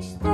catch the